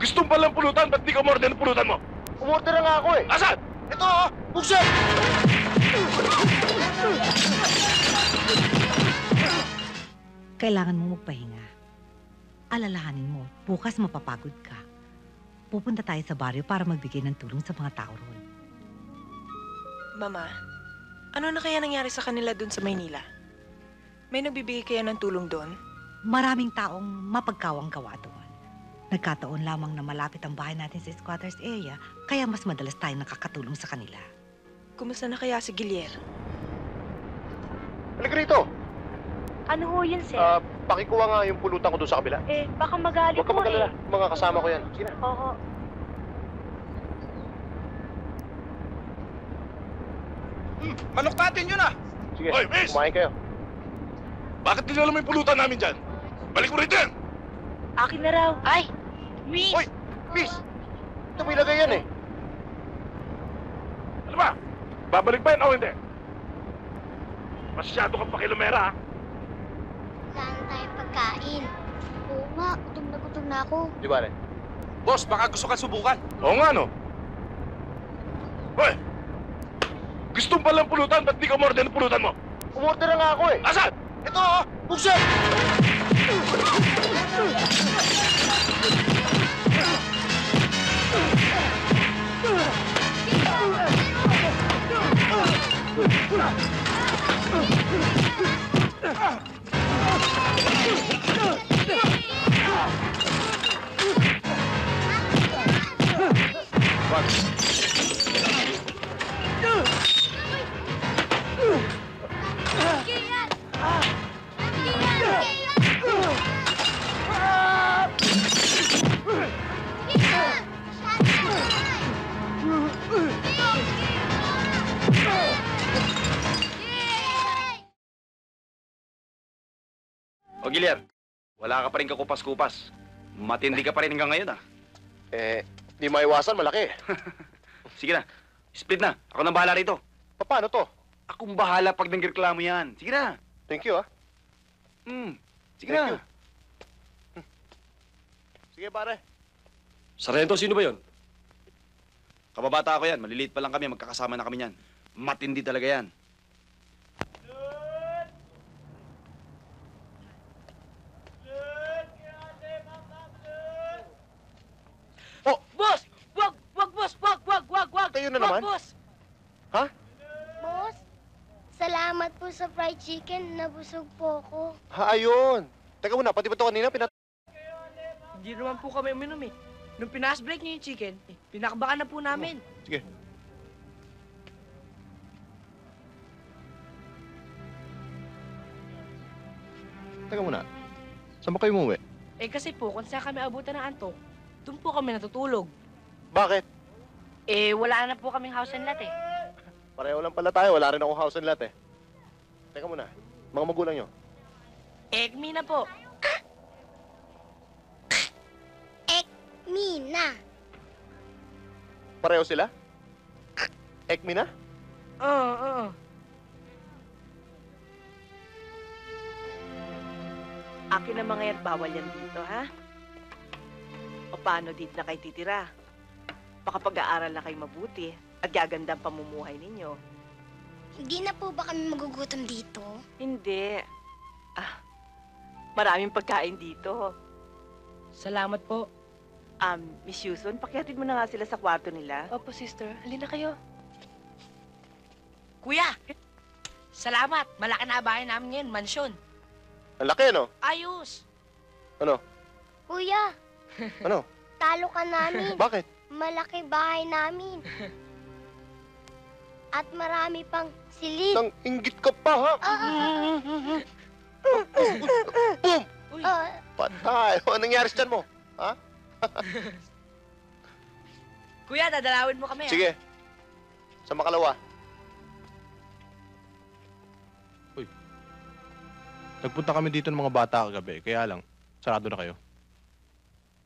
Gustong palang pulutan, ba't di ka umorder ng pulutan mo? Umorder na nga ako eh. Asan? Ito oh, buksan! Kailangan mo magpahinga. Alalahanin mo, bukas mapapagod ka. Pupunta tayo sa baryo para magbigay ng tulong sa mga tao roon. Mama, ano na kaya nangyari sa kanila dun sa Maynila? May nagbibigay kaya ng tulong doon? Maraming taong mapagkawang gawa doon. Nagkataon lamang na malapit ang bahay natin sa squatters area, kaya mas madalas tayo nakakatulong sa kanila. Kumusta na kaya si Gilier? Halika rito. Ano ho yun, sir? Ah, pakikuha nga yung pulutan ko doon sa kabila. eh, baka magalit Huwag ka po magalala. eh. Mga kasama ko yan. Sige na. Oo. Manok natin yun ah! Sige, Hoy, miss! kumain kayo. Bakit dinala mo yung pulutan namin dyan? Balik mo rito yan! Akin na raw. Ay! Miss! Hoy! Miss! Ito mo ilagay yan eh. Ano ba? Babalik ba yan o hindi? Masyado kang pakilomera ha? Wala na tayong pagkain. Oo nga, gutom na gutom na ako. Di ba, Ren? Boss, baka gusto ka subukan. Oo nga no. Hoy! Gustong palang pulutan, ba't di ka umorder ng pulutan mo? Umorder na nga ako eh. Asan? Ito oh, buksan! O Giler, wala ka pa rin kakupas-kupas. Matindi ka pa rin hanggang ngayon ah. Eh, di maiwasan, malaki. Sige na, split na. Ako nang bahala rito. Paano to? Akong bahala pag nangreklamo yan. Sige na. Thank you ah. Hmm. Sige Thank na. you. Sige pare. Sarento, sino ba yon? Kababata ako yan. Maliliit pa lang kami. Magkakasama na kami yan. Matindi talaga yan. Naman? boss! Boss, salamat po sa fried chicken. Nabusog po ako. Ha, ayun. Teka muna, pati ba ito kanina pinat... Hindi naman po kami uminom eh. Nung pinas break niyo yung chicken, eh, pinakbakan na po namin. Sige. Teka muna. Saan ba kayo umuwi? Eh kasi po, kung saan kami abutan ng antok, doon po kami natutulog. Bakit? Eh, wala na po kaming house and lot eh. Pareho lang pala tayo. Wala rin akong house and lot eh. Teka muna. Mga magulang nyo. Ekmi na po. Mina. Pareho sila? Ekmi na? Oo, oo. Akin na mga yan, bawal yan dito, ha? O paano dito na kayo titira? Baka pag-aaral na kayo mabuti at gaganda ang pamumuhay ninyo. Hindi na po ba kami magugutom dito? Hindi. Ah, maraming pagkain dito. Salamat po. Um, Miss Yuson, pakihatid mo na nga sila sa kwarto nila. Opo, sister. Halina kayo. Kuya! Salamat! Malaki na bahay namin ngayon, mansyon. Ang laki, no? Ayos! Kuya, Ano? talo ka namin. Bakit? Malaki bahay namin. At marami pang silid. Nang inggit ka pa, ha? Ah, Boom! Uy, ah, Patay. Ano nangyari sa mo? kuya, dadalawin mo kami, ah. Sige. Sa makalawa. Nagpunta kami dito ng mga bata kagabi, kaya lang, sarado na kayo.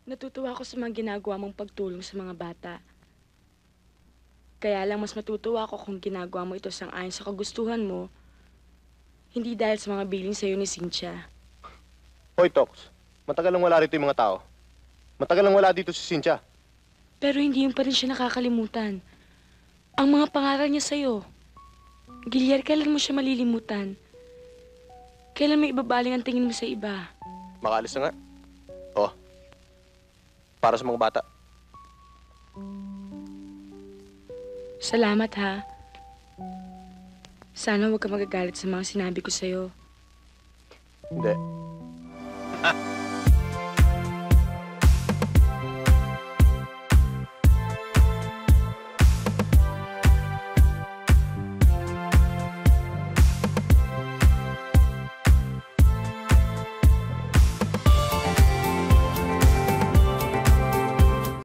Natutuwa ako sa mga ginagawa mong pagtulong sa mga bata. Kaya lang mas matutuwa ako kung ginagawa mo ito sang ayon sa kagustuhan mo, hindi dahil sa mga biling sa'yo ni Cynthia. Hoy, Tox. Matagal nang wala rito yung mga tao. Matagal nang wala dito si Cynthia. Pero hindi yun pa rin siya nakakalimutan. Ang mga pangaral niya sa'yo. Gilyar, kailan mo siya malilimutan? Kailan may ibabaling ang tingin mo sa iba? Makaalis na nga para sa mga bata. Salamat ha. Sana huwag ka magagalit sa mga sinabi ko sa'yo. Hindi.